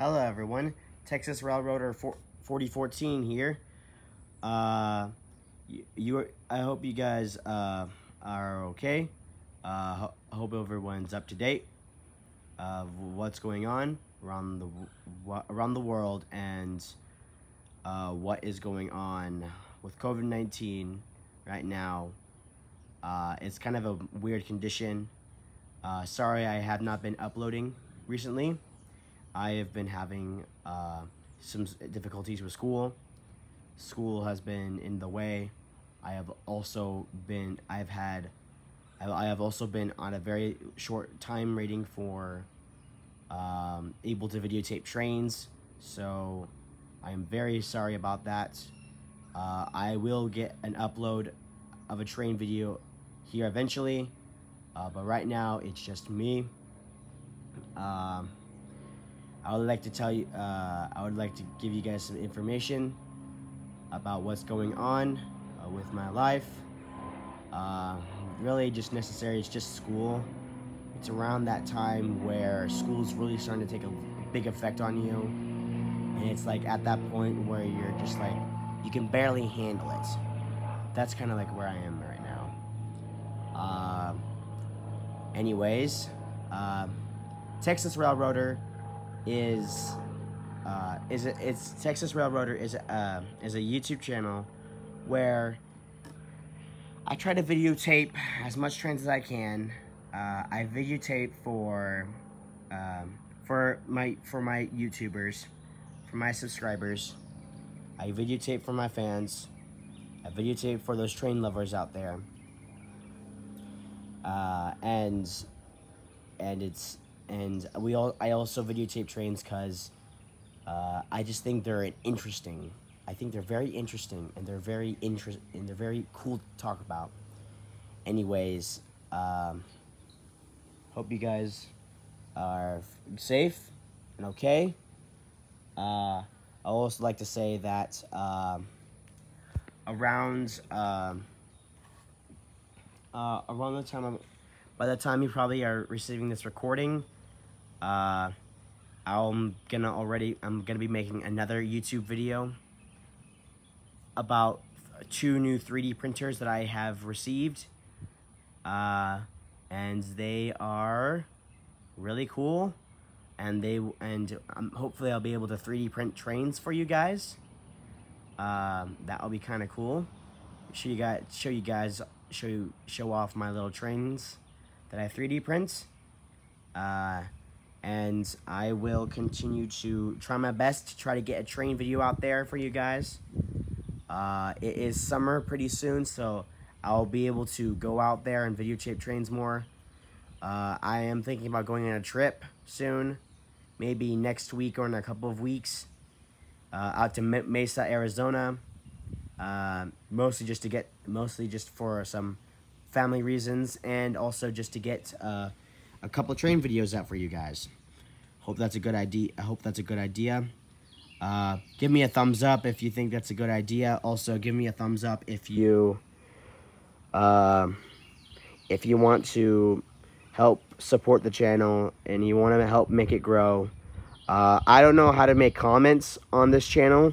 Hello everyone, Texas Railroader 4014 here. Uh, you, you, I hope you guys uh, are okay. Uh, ho hope everyone's up to date of what's going on around the around the world and uh, what is going on with COVID-19 right now. Uh, it's kind of a weird condition. Uh, sorry I have not been uploading recently. I have been having uh, some difficulties with school. School has been in the way. I have also been, I've had, I have also been on a very short time rating for um, able to videotape trains. So I am very sorry about that. Uh, I will get an upload of a train video here eventually. Uh, but right now, it's just me. Um, I would like to tell you, uh, I would like to give you guys some information about what's going on uh, with my life. Uh, really just necessary, it's just school. It's around that time where school's really starting to take a big effect on you. And it's like at that point where you're just like, you can barely handle it. That's kind of like where I am right now. Uh, anyways, uh, Texas Railroader is uh, is a, it's Texas Railroader is a, uh, is a YouTube channel where I try to videotape as much trains as I can. Uh, I videotape for um, for my for my YouTubers, for my subscribers. I videotape for my fans. I videotape for those train lovers out there. Uh, and and it's and we all I also videotape trains because uh, I just think they're interesting. I think they're very interesting and they're very interest and they're very cool to talk about. Anyways, um, hope you guys are safe and okay. Uh, I also like to say that um, around um, uh, around the time of, by the time you probably are receiving this recording, uh, I'm gonna already, I'm gonna be making another YouTube video about two new 3D printers that I have received. Uh, and they are really cool. And they, and um, hopefully I'll be able to 3D print trains for you guys. Um, that'll be kind of cool. Show you guys, show you guys, show you, show off my little trains that I 3D print. Uh, and I will continue to try my best to try to get a train video out there for you guys. Uh, it is summer pretty soon, so I'll be able to go out there and videotape trains more. Uh, I am thinking about going on a trip soon, maybe next week or in a couple of weeks, uh, out to Mesa, Arizona. Uh, mostly just to get, mostly just for some family reasons, and also just to get uh, a couple train videos out for you guys. Hope that's a good idea. I hope that's a good idea. Uh, give me a thumbs up if you think that's a good idea. Also, give me a thumbs up if you uh, if you want to help support the channel and you want to help make it grow. Uh, I don't know how to make comments on this channel,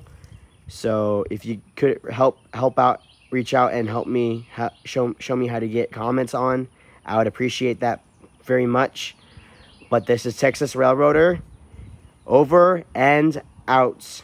so if you could help help out, reach out and help me show show me how to get comments on, I would appreciate that very much. But this is Texas Railroader. Over and out.